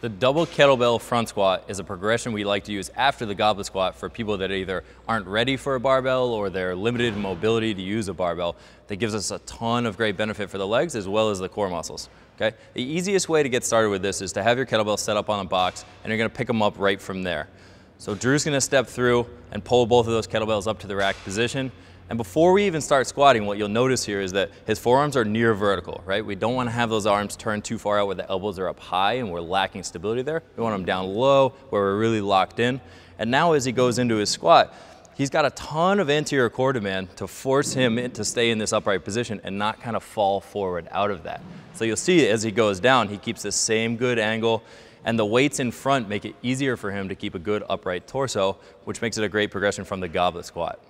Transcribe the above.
The double kettlebell front squat is a progression we like to use after the goblet squat for people that either aren't ready for a barbell or they're limited in mobility to use a barbell. That gives us a ton of great benefit for the legs as well as the core muscles. Okay? The easiest way to get started with this is to have your kettlebell set up on a box and you're gonna pick them up right from there. So Drew's gonna step through and pull both of those kettlebells up to the rack position. And before we even start squatting, what you'll notice here is that his forearms are near vertical, right? We don't wanna have those arms turned too far out where the elbows are up high and we're lacking stability there. We want them down low where we're really locked in. And now as he goes into his squat, he's got a ton of anterior core demand to force him to stay in this upright position and not kind of fall forward out of that. So you'll see as he goes down, he keeps the same good angle and the weights in front make it easier for him to keep a good upright torso, which makes it a great progression from the goblet squat.